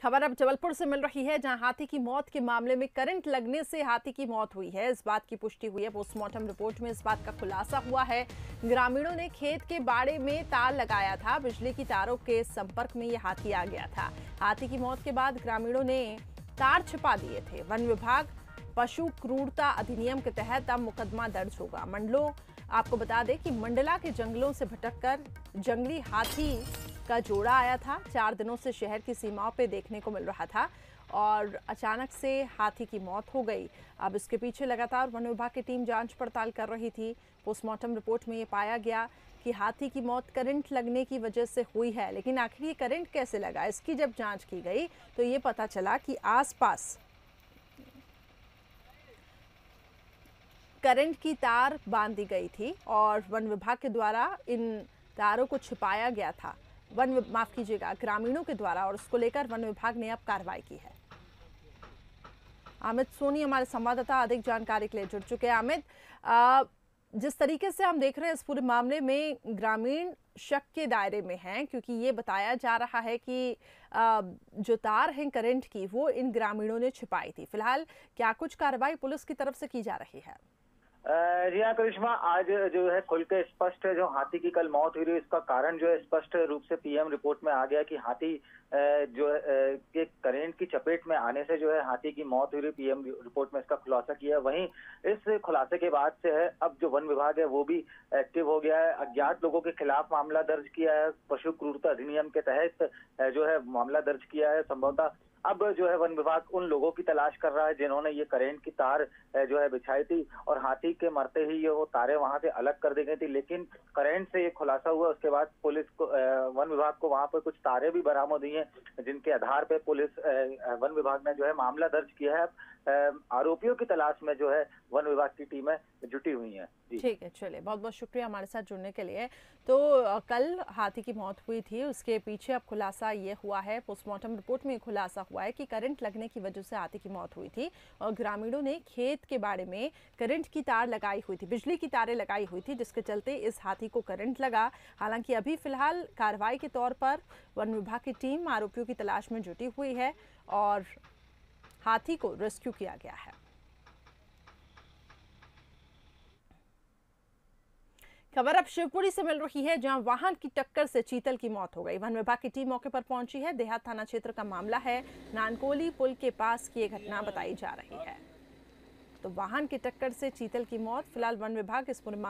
खबर अब जबलपुर से मिल रही है, जहाँ हाथी की मौत के मामले में करंट लगने से हाथी की मौत हुई है। इस बात की पुष्टि हुई है, पोस्टमार्टम रिपोर्ट में इस बात का खुलासा हुआ है। ग्रामीणों ने खेत के बाड़े में तार लगाया था, बिजली की तारों के संपर्क में ये हाथी आ गया था। हाथी की मौत के बाद ग्रामीणों ने तार छिपा दिए थे। वन विभाग पशु क्रूरता अधिनियम के तहत अब मुकदमा दर्ज होगा। मंडलों, आपको बता दें कि मंडला के जंगलों से भटककर जंगली हाथी का जोड़ा आया था। चार दिनों से शहर की सीमाओं पे देखने को मिल रहा था और अचानक से हाथी की मौत हो गई। अब इसके पीछे लगातार वन विभाग की टीम जाँच पड़ताल कर रही थी। पोस्टमार्टम रिपोर्ट में ये पाया गया कि हाथी की मौत करंट लगने की वजह से हुई है, लेकिन आखिर ये करंट कैसे लगा? इसकी जब जाँच की गई तो ये पता चला कि आसपास करंट की तार बाँध गई थी और वन विभाग के द्वारा इन तारों को छिपाया गया था। वन माफ़ कीजिएगा, ग्रामीणों के द्वारा और उसको लेकर वन विभाग ने अब कार्रवाई की है। अमित सोनी, हमारे संवाददाता, अधिक जानकारी के लिए जुड़ चुके हैं। अमित जिस तरीके से हम देख रहे हैं इस पूरे मामले में ग्रामीण शक के दायरे में हैं, क्योंकि ये बताया जा रहा है कि जो तार हैं करंट की, वो इन ग्रामीणों ने छिपाई थी। फ़िलहाल क्या कुछ कार्रवाई पुलिस की तरफ़ से की जा रही है? जी हाँ करिश्मा, आज जो है खुल के स्पष्ट है, जो हाथी की कल मौत हुई इसका कारण जो है स्पष्ट रूप से पीएम रिपोर्ट में आ गया कि हाथी जो है के करेंट की चपेट में आने से जो है हाथी की मौत हुई पीएम रिपोर्ट में इसका खुलासा किया है। वहीं इस खुलासे के बाद से है, अब जो वन विभाग है, वो भी एक्टिव हो गया है। अज्ञात लोगों के खिलाफ मामला दर्ज किया है, पशु क्रूरता अधिनियम के तहत जो है मामला दर्ज किया है। संभवतः अब जो है वन विभाग उन लोगों की तलाश कर रहा है जिन्होंने ये करेंट की तार जो है बिछाई थी और हाथी के मरते ही ये वो तारे वहाँ से अलग कर दी गई थी। लेकिन करेंट से ये खुलासा हुआ, उसके बाद पुलिस को वन विभाग को वहाँ पर कुछ तारे भी बरामद हुई हैं, जिनके आधार पर पुलिस वन विभाग ने जो है मामला दर्ज किया है। आरोपियों की तलाश में जो है वन विभाग की टीमें जुटी हुई हैं। ठीक है, चलिए बहुत बहुत शुक्रिया हमारे साथ जुड़ने के लिए। तो कल हाथी की मौत हुई थी, उसके पीछे अब खुलासा ये हुआ है, पोस्टमार्टम रिपोर्ट में खुलासा हुआ है कि करंट लगने की वजह से हाथी की मौत हुई थी और ग्रामीणों ने खेत के बारे में करंट की तार लगाई हुई थी, बिजली की तारें लगाई हुई थी, जिसके चलते इस हाथी को करंट लगा। हालाँकि अभी फ़िलहाल कार्रवाई के तौर पर वन विभाग की टीम आरोपियों की तलाश में जुटी हुई है और हाथी को रेस्क्यू किया गया है। खबर अब शिवपुरी से मिल रही है, जहाँ वाहन की टक्कर से चीतल की मौत हो गई। वन विभाग की टीम मौके पर पहुँची है। देहात थाना क्षेत्र का मामला है। नानकोली पुल के पास की यह घटना बताई जा रही है। तो वाहन की टक्कर से चीतल की मौत, फ़िलहाल वन विभाग इस पूरे मामले